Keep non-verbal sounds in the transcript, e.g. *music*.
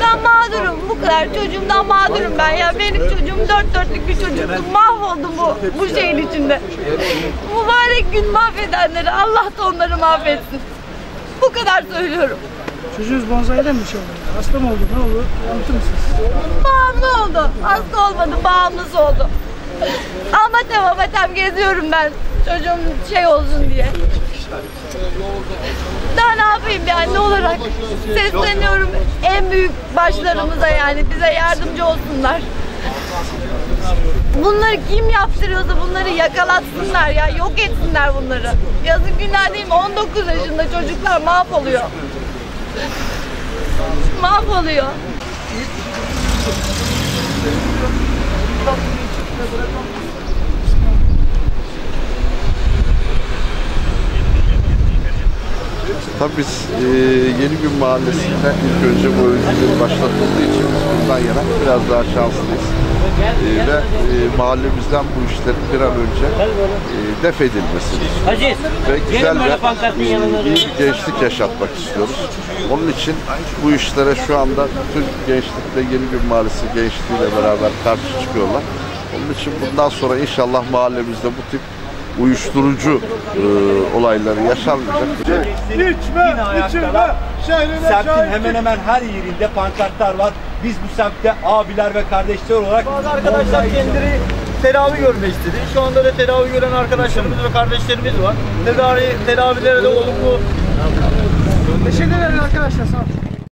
Ben mağdurum. Bu kadar çocuğumdan mağdurum ben ya. Benim çocuğum dört dörtlük bir çocuktu. Mahvoldum bu, bu şeyin içinde. Mübarek gün mahvedenleri Allah da onları mahvetsin. Bu kadar söylüyorum. Çocuğunuz bonzayla mı oldu? Hasta mı oldu? Ne oldu? Anlatır mısınız? Bağımlı oldu. Hasta olmadı, bağımlısı oldu. Amatem amatem geziyorum ben. Çocuğum şey olsun diye. Anne olarak? Sesleniyorum en büyük başlarımıza yani bize yardımcı olsunlar. Bunları kim yaptırıyorsa bunları yakalatsınlar ya yok etsinler bunları. Yazık günah değil mi? 19 yaşında çocuklar mahvoluyor. *laughs* Mahvoluyor. Tabii biz e, Yeni Gün Mahallesi'nde ilk önce bu öncülüğün başlatıldığı için biz bundan yana biraz daha şanslıyız. E, ve e, mahallemizden bu işlerin bir an önce e, def edilmesini Aziz, ve güzel ve e, iyi bir gençlik yaşatmak istiyoruz. Onun için bu işlere şu anda bütün gençlikle Yeni Gün Mahallesi gençliğiyle beraber karşı çıkıyorlar. Onun için bundan sonra inşallah mahallemizde bu tip uyuşturucu e, olayları yaşanmayacak. İçme, içme, Semtin hemen hemen her yerinde pankartlar var. Biz bu semtte abiler ve kardeşler olarak Bazı arkadaşlar kendileri tedavi görmek istedi. Şu anda da tedavi gören arkadaşlarımız ve kardeşlerimiz var. Tedavi, tedavilere de olumlu Teşekkür ederim arkadaşlar. Sağ olun.